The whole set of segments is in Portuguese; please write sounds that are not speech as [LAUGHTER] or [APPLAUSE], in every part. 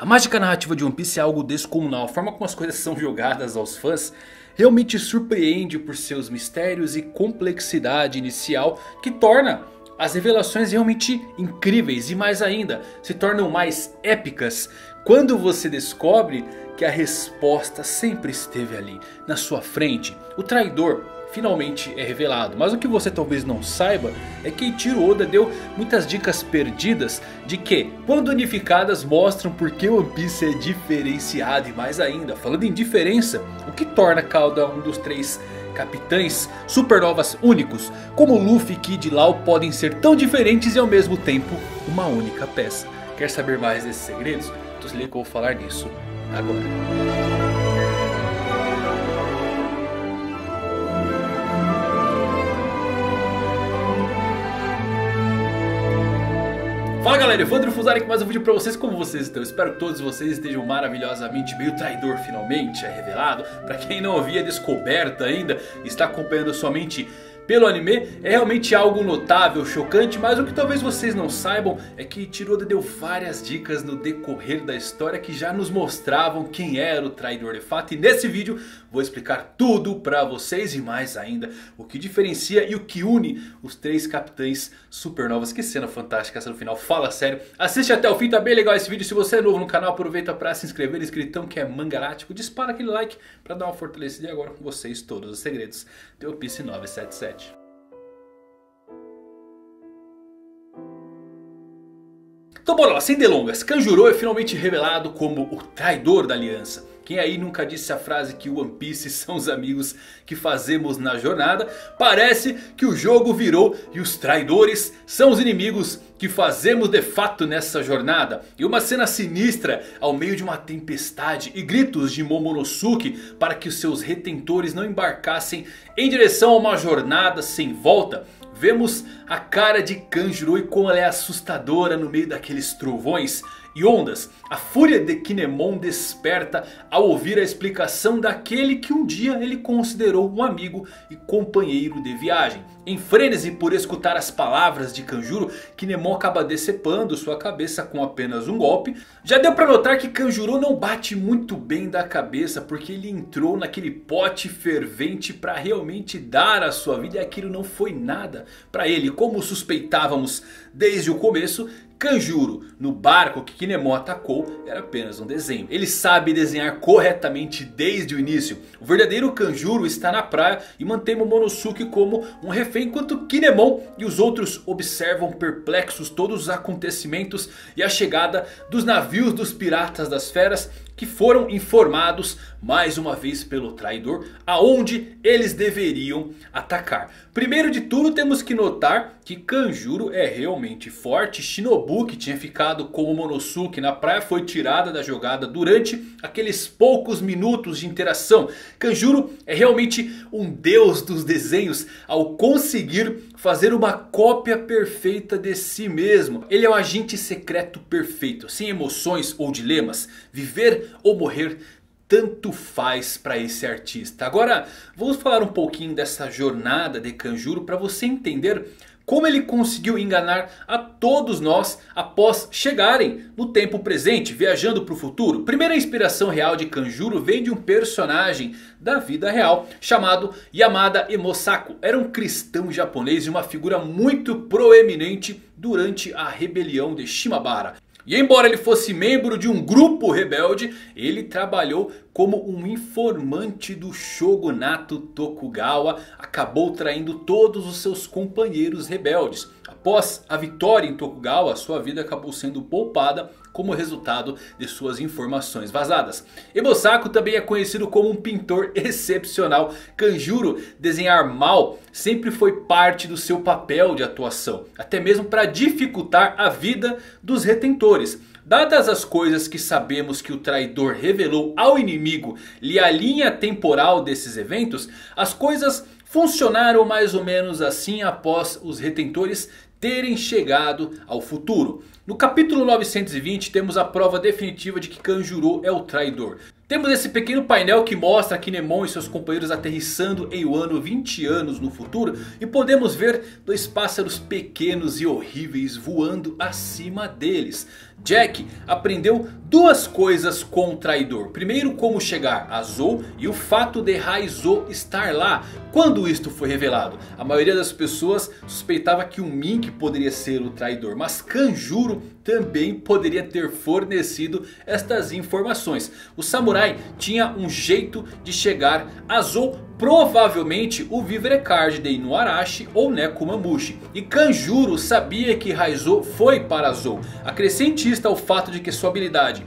A mágica narrativa de One Piece é algo descomunal. A forma como as coisas são jogadas aos fãs realmente surpreende por seus mistérios e complexidade inicial que torna as revelações realmente incríveis e mais ainda se tornam mais épicas quando você descobre que a resposta sempre esteve ali na sua frente. O traidor finalmente é revelado. Mas o que você talvez não saiba é que Ichiro Oda deu muitas dicas perdidas de que, quando unificadas, mostram por que One Piece é diferenciado e mais ainda. Falando em diferença, o que torna cada um dos três capitães supernovas únicos, como Luffy, Kid e Lau podem ser tão diferentes e ao mesmo tempo uma única peça. Quer saber mais desses segredos? Então se liga que eu vou falar nisso agora. Fala galera, Evandro Fusari aqui mais um vídeo pra vocês, como vocês estão? Espero que todos vocês estejam maravilhosamente bem, o traidor finalmente é revelado Pra quem não havia descoberto ainda, está acompanhando somente pelo anime é realmente algo notável, chocante, mas o que talvez vocês não saibam é que Tiroda deu várias dicas no decorrer da história que já nos mostravam quem era o traidor de fato. E nesse vídeo vou explicar tudo pra vocês e mais ainda o que diferencia e o que une os três capitães supernovas. Que cena fantástica essa no final, fala sério. Assiste até o fim, tá bem legal esse vídeo. Se você é novo no canal aproveita pra se inscrever, inscritão que é mangalático. Dispara aquele like pra dar uma fortalecida e agora com vocês todos os segredos do One Piece 977. Então bora lá, sem delongas, Kanjuro é finalmente revelado como o traidor da aliança. Quem aí nunca disse a frase que One Piece [LAUGHS] são os amigos que fazemos na jornada? Parece que o jogo virou e os traidores são os inimigos que fazemos de fato nessa jornada. E uma cena sinistra ao meio de uma tempestade e gritos de Momonosuke para que os seus retentores não embarcassem em direção a uma jornada sem volta. Vemos a cara de Kanjuro e como ela é assustadora no meio daqueles trovões e ondas. A fúria de Kinemon desperta ao ouvir a explicação daquele que um dia ele considerou um amigo e companheiro de viagem. Em frenesi por escutar as palavras de Kanjuro, Kinemon acaba decepando sua cabeça com apenas um golpe. Já deu para notar que Kanjuro não bate muito bem da cabeça porque ele entrou naquele pote fervente para realmente dar a sua vida e aquilo não foi nada para ele. Como suspeitávamos desde o começo, Kanjuro no barco que Kinemon atacou era apenas um desenho. Ele sabe desenhar corretamente desde o início. O verdadeiro Kanjuro está na praia e mantém Momonosuke como um refém. Enquanto Kinemon e os outros observam perplexos todos os acontecimentos e a chegada dos navios dos piratas das feras que foram informados mais uma vez pelo traidor aonde eles deveriam atacar. Primeiro de tudo temos que notar que Kanjuro é realmente forte. Shinobu que tinha ficado como Monosuke na praia foi tirada da jogada durante aqueles poucos minutos de interação. Kanjuro é realmente um deus dos desenhos ao conseguir fazer uma cópia perfeita de si mesmo. Ele é o agente secreto perfeito, sem emoções ou dilemas. Viver ou morrer tanto faz para esse artista. Agora vamos falar um pouquinho dessa jornada de Kanjuro para você entender como ele conseguiu enganar a todos nós após chegarem no tempo presente, viajando para o futuro. Primeira inspiração real de Kanjuro vem de um personagem da vida real chamado Yamada Emosako. Era um cristão japonês e uma figura muito proeminente durante a rebelião de Shimabara. E embora ele fosse membro de um grupo rebelde, ele trabalhou como um informante do shogunato Tokugawa. Acabou traindo todos os seus companheiros rebeldes. Após a vitória em Tokugawa, sua vida acabou sendo poupada como resultado de suas informações vazadas. Emosako também é conhecido como um pintor [LAUGHS] excepcional. Kanjuro desenhar mal sempre foi parte do seu papel de atuação. Até mesmo para dificultar a vida dos retentores. Dadas as coisas que sabemos que o traidor revelou ao inimigo e a linha temporal desses eventos, as coisas funcionaram mais ou menos assim após os retentores terem chegado ao futuro. No capítulo 920 temos a prova definitiva de que Kanjuro é o traidor. Temos esse pequeno painel que mostra Kinemon e seus companheiros aterrissando em Wano 20 anos no futuro. E podemos ver dois pássaros pequenos e horríveis voando acima deles. Jack aprendeu duas coisas com o traidor. Primeiro como chegar a Zou e o fato de Raizo estar lá. Quando isto foi revelado? A maioria das pessoas suspeitava que o Mink poderia ser o traidor. Mas Kanjuro também poderia ter fornecido estas informações. O samurai tinha um jeito de chegar a Zou provavelmente o Vivrecard de Inuarashi ou Nekomamushi. E Kanjuro sabia que Raizo foi para Zou. Acrescente isto ao fato de que sua habilidade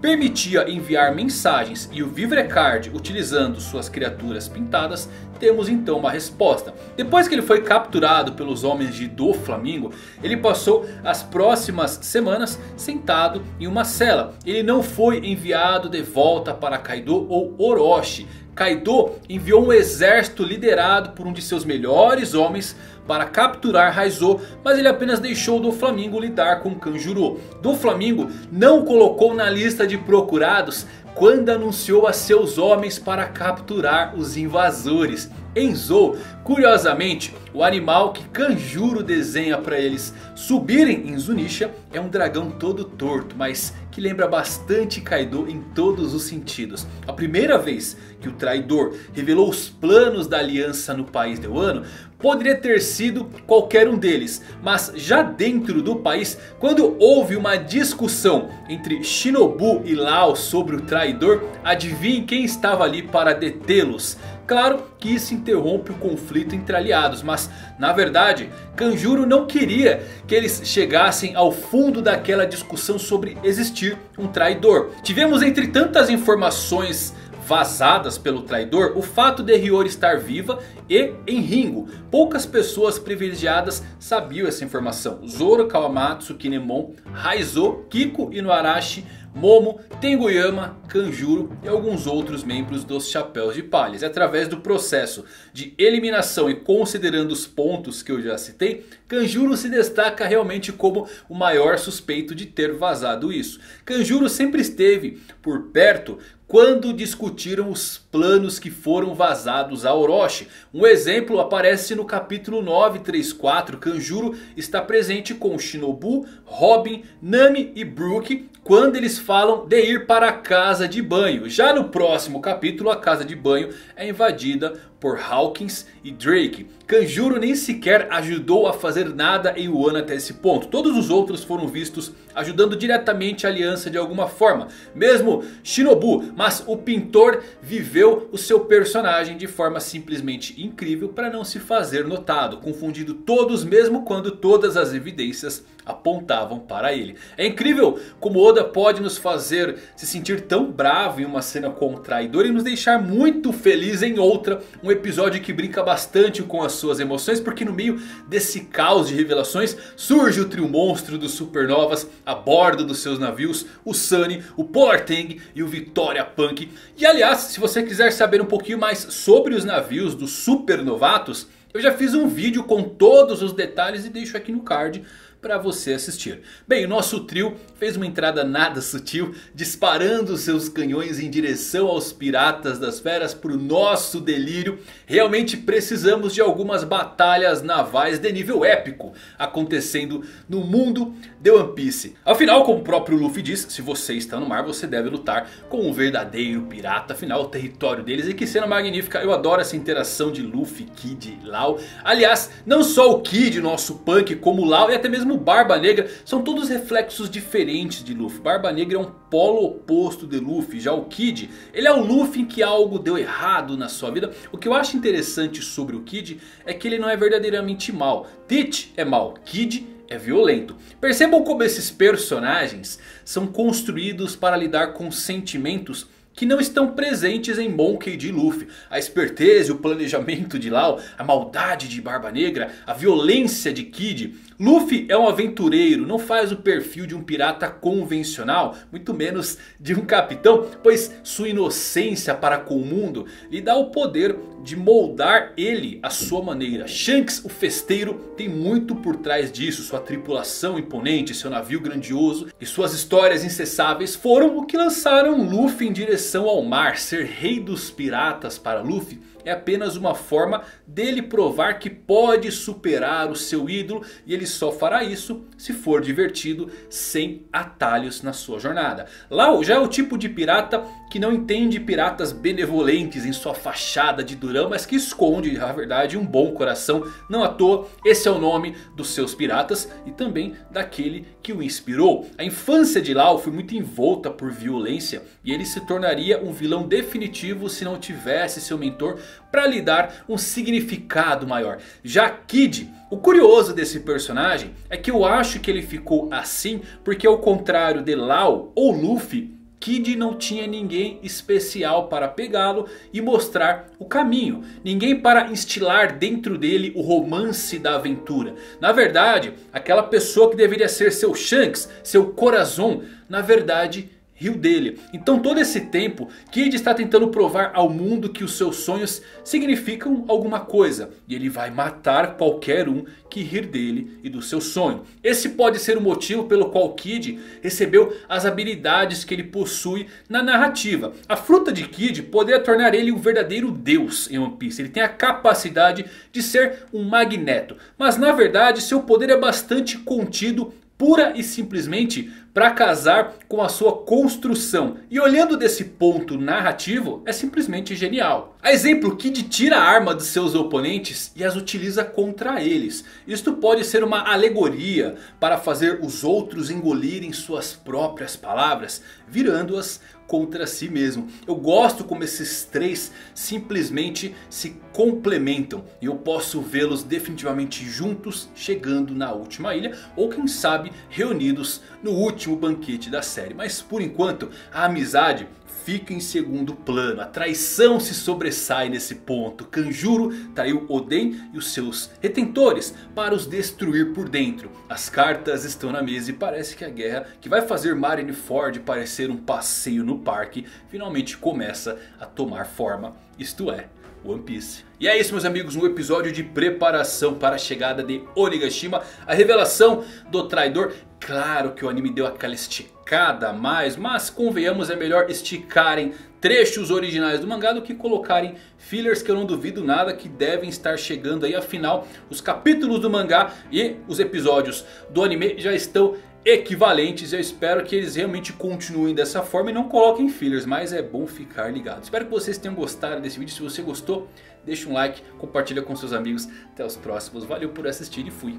permitia enviar mensagens e o Vivrecard utilizando suas criaturas pintadas, temos então uma resposta. Depois que ele foi capturado pelos homens de Do Flamingo, ele passou as próximas semanas sentado em uma cela. Ele não foi enviado de volta para Kaido ou Orochi. Kaido enviou um exército liderado por um de seus melhores homens para capturar Raizo, mas ele apenas deixou do Flamingo lidar com Kanjuro. Do Flamingo não colocou na lista de procurados quando anunciou a seus homens para capturar os invasores. Enzo, curiosamente, o animal que Kanjuro desenha para eles subirem em Zunisha é um dragão todo torto, mas que lembra bastante Kaido em todos os sentidos. A primeira vez que o traidor revelou os planos da aliança no país de Wano poderia ter sido qualquer um deles. Mas já dentro do país, quando houve uma discussão entre Shinobu e Lao sobre o traidor, adivinhe quem estava ali para detê-los? Claro que isso interrompe o conflito entre aliados, mas na verdade Kanjuro não queria que eles chegassem ao fundo daquela discussão sobre existir um traidor. Tivemos entre tantas informações vazadas pelo traidor o fato de Hiyori estar viva e em Ringo. Poucas pessoas privilegiadas sabiam essa informação. Zoro, Kawamatsu, Kinemon, Raizo, Kiko, Inuarashi Momo, Tengoyama, Kanjuro e alguns outros membros dos Chapéus de Palhas. através do processo de eliminação e considerando os pontos que eu já citei, Kanjuro se destaca realmente como o maior suspeito de ter vazado isso. Kanjuro sempre esteve por perto quando discutiram os planos que foram vazados a Orochi. Um exemplo aparece no capítulo 934. Kanjuro está presente com Shinobu, Robin, Nami e Brook quando eles falam de ir para a casa de banho. Já no próximo capítulo a casa de banho é invadida por Hawkins e Drake. Kanjuro nem sequer ajudou a fazer nada em Wano até esse ponto. Todos os outros foram vistos ajudando diretamente a aliança de alguma forma. Mesmo Shinobu, mas o pintor viveu o seu personagem de forma simplesmente incrível para não se fazer notado. Confundindo todos mesmo quando todas as evidências apontavam para ele. É incrível como Oda pode nos fazer se sentir tão bravo em uma cena traidor e nos deixar muito feliz em outra. Um episódio que brinca bastante com as suas emoções porque no meio desse caos de revelações surge o trio monstro dos supernovas a bordo dos seus navios. O Sunny, o Polar Tang e o Victoria Punk. E aliás, se você quiser saber um pouquinho mais sobre os navios dos supernovatos... Eu já fiz um vídeo com todos os detalhes e deixo aqui no card para você assistir. Bem, o nosso trio fez uma entrada nada sutil, disparando seus canhões em direção aos piratas das feras para o nosso delírio. Realmente precisamos de algumas batalhas navais de nível épico acontecendo no mundo de One Piece. Afinal, como o próprio Luffy diz, se você está no mar você deve lutar com um verdadeiro pirata. Afinal, o território deles e que cena magnífica. Eu adoro essa interação de Luffy, Kid e Lau. Aliás, não só o Kid, nosso punk, como o Lau e até mesmo mesmo Barba Negra são todos reflexos diferentes de Luffy. Barba Negra é um polo oposto de Luffy. Já o Kid, ele é o Luffy em que algo deu errado na sua vida. O que eu acho interessante sobre o Kid é que ele não é verdadeiramente mal. Teach é mal, Kid é violento. Percebam como esses personagens são construídos para lidar com sentimentos que não estão presentes em Monkey D. Luffy. A esperteza e o planejamento de Lau, a maldade de Barba Negra, a violência de Kid Luffy é um aventureiro, não faz o perfil de um pirata convencional, muito menos de um capitão, pois sua inocência para com o mundo lhe dá o poder de moldar ele à sua maneira. Shanks, o festeiro, tem muito por trás disso. Sua tripulação imponente, seu navio grandioso e suas histórias incessáveis foram o que lançaram Luffy em direção ao mar. Ser rei dos piratas para Luffy é apenas uma forma dele provar que pode superar o seu ídolo. E ele só fará isso se for divertido, sem atalhos na sua jornada. Lau já é o tipo de pirata que não entende piratas benevolentes em sua fachada de durão. Mas que esconde, na verdade, um bom coração. Não à toa, esse é o nome dos seus piratas e também daquele que o inspirou. A infância de Lau foi muito envolta por violência. E ele se tornaria um vilão definitivo se não tivesse seu mentor para lhe dar um significado maior. Já Kid, o curioso desse personagem é que eu acho que ele ficou assim porque ao contrário de Lau ou Luffy... Kid não tinha ninguém especial para pegá-lo e mostrar o caminho. Ninguém para instilar dentro dele o romance da aventura. Na verdade, aquela pessoa que deveria ser seu Shanks, seu coração, na verdade riu dele. Então todo esse tempo Kid está tentando provar ao mundo que os seus sonhos significam alguma coisa. E ele vai matar qualquer um que rir dele e do seu sonho. Esse pode ser o motivo pelo qual Kid recebeu as habilidades que ele possui na narrativa. A fruta de Kid poderia tornar ele um verdadeiro deus em One Piece. Ele tem a capacidade de ser um magneto. Mas na verdade seu poder é bastante contido pura e simplesmente para casar com a sua construção. E olhando desse ponto narrativo, é simplesmente genial. A exemplo, Kid tira a arma de seus oponentes e as utiliza contra eles. Isto pode ser uma alegoria para fazer os outros engolirem suas próprias palavras, virando-as contra si mesmo. Eu gosto como esses três simplesmente se complementam. E eu posso vê-los definitivamente juntos chegando na última ilha. Ou quem sabe reunidos no último banquete da série. Mas por enquanto a amizade fica em segundo plano. A traição se sobressai nesse ponto. Kanjuro traiu Oden e os seus retentores para os destruir por dentro. As cartas estão na mesa e parece que a guerra que vai fazer Marineford parecer um passeio no parque finalmente começa a tomar forma. Isto é, One Piece. E é isso meus amigos, um episódio de preparação para a chegada de Onigashima. A revelação do traidor. Claro que o anime deu aquela esticada a mais, mas convenhamos é melhor esticarem trechos originais do mangá do que colocarem fillers que eu não duvido nada que devem estar chegando aí. Afinal, os capítulos do mangá e os episódios do anime já estão equivalentes. Eu espero que eles realmente continuem dessa forma e não coloquem fillers. Mas é bom ficar ligado. Espero que vocês tenham gostado desse vídeo. Se você gostou, deixa um like, compartilha com seus amigos. Até os próximos. Valeu por assistir e fui.